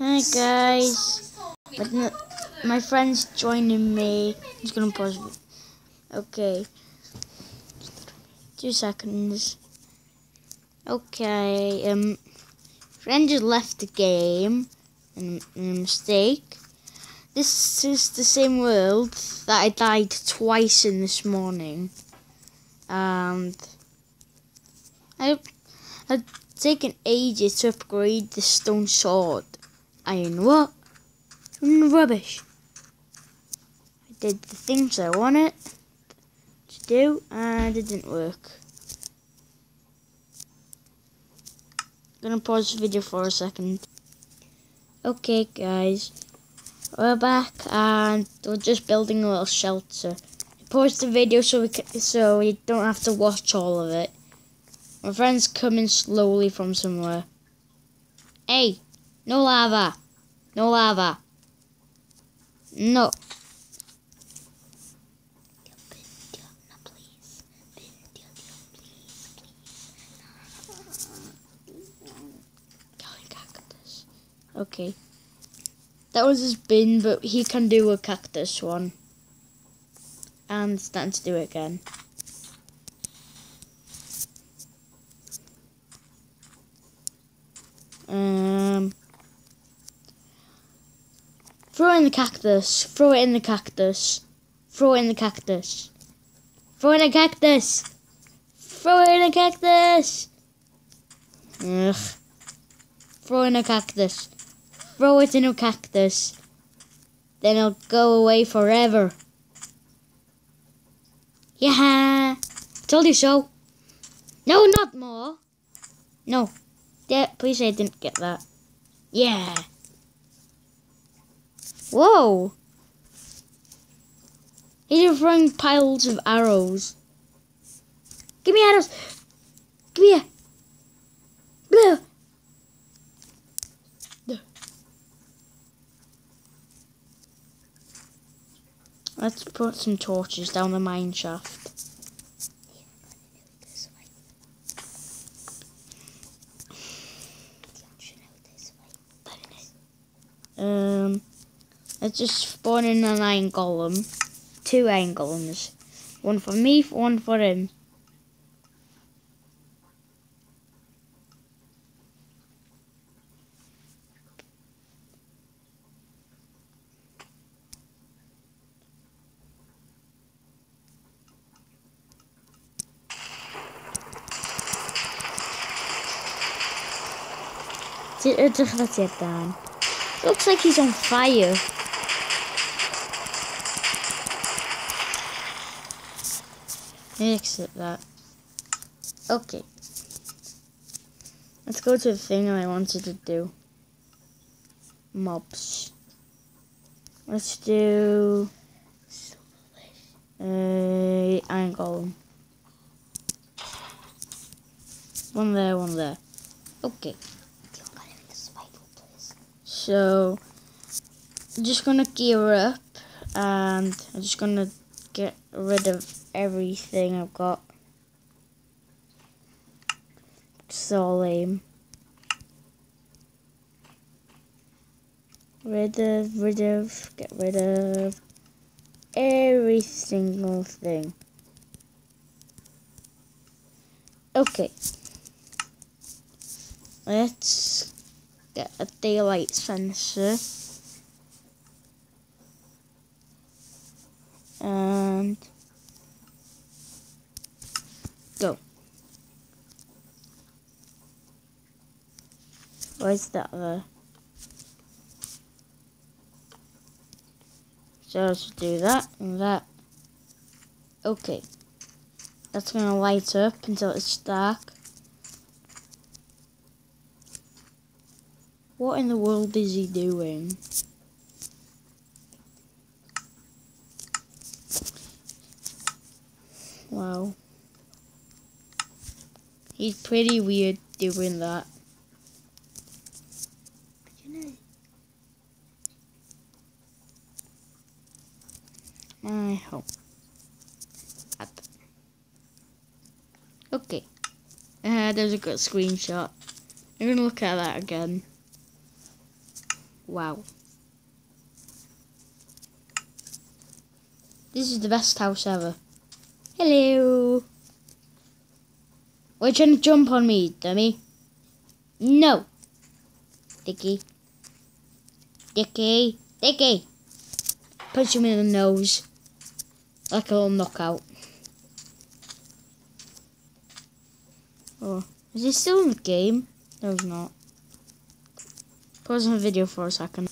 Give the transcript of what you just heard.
Hi guys, but no, my friend's joining me. Just gonna pause. Okay, two seconds. Okay, um, friend just left the game. And a mistake. This is the same world that I died twice in this morning, and I've taken ages to upgrade the stone sword. Iron what? Rubbish. I did the things I wanted to do and it didn't work. Gonna pause the video for a second. Okay guys, we're back and we're just building a little shelter. Pause the video so we can, so you don't have to watch all of it. My friend's coming slowly from somewhere. Hey, no lava. No lava. No. Okay. That was his bin, but he can do a cactus one. And starting to do it again. Um, throw in the cactus. Throw it in the cactus. Throw it in the cactus. Throw in the cactus. Throw in the cactus. Ugh. Throw in a cactus. Throw it in a cactus. Then it'll go away forever. Yeah. Told you so. No, not more. No. Yeah, please I didn't get that. Yeah. Whoa. He's just throwing piles of arrows. Give me arrows. Give me a. Blue. Let's put some torches down the mine shaft. Um, let's just spawn in an iron golem. Two iron golems. One for me, one for him. Aan. Looks like he's on fire. Exit that. Okay. Let's go to the thing I wanted to do. Mobs. Let's do uh, iron golem. One there, one there. Okay. So, I'm just gonna gear up and I'm just gonna get rid of everything I've got. So lame. Rid of, rid of, get rid of every single thing. Okay. Let's get a daylight sensor. And go. Why is that there? So let's do that and that. Okay. That's gonna light up until it's dark. What in the world is he doing? Wow. He's pretty weird doing that. I hope. Okay. Uh, there's a good screenshot. I'm gonna look at that again. Wow. This is the best house ever. Hello. Why are you trying to jump on me, dummy? No. Dicky. Dicky. Dicky. Punch him in the nose. Like a little knockout. Oh, is he still in the game? No, he's not. Pause the video for a second.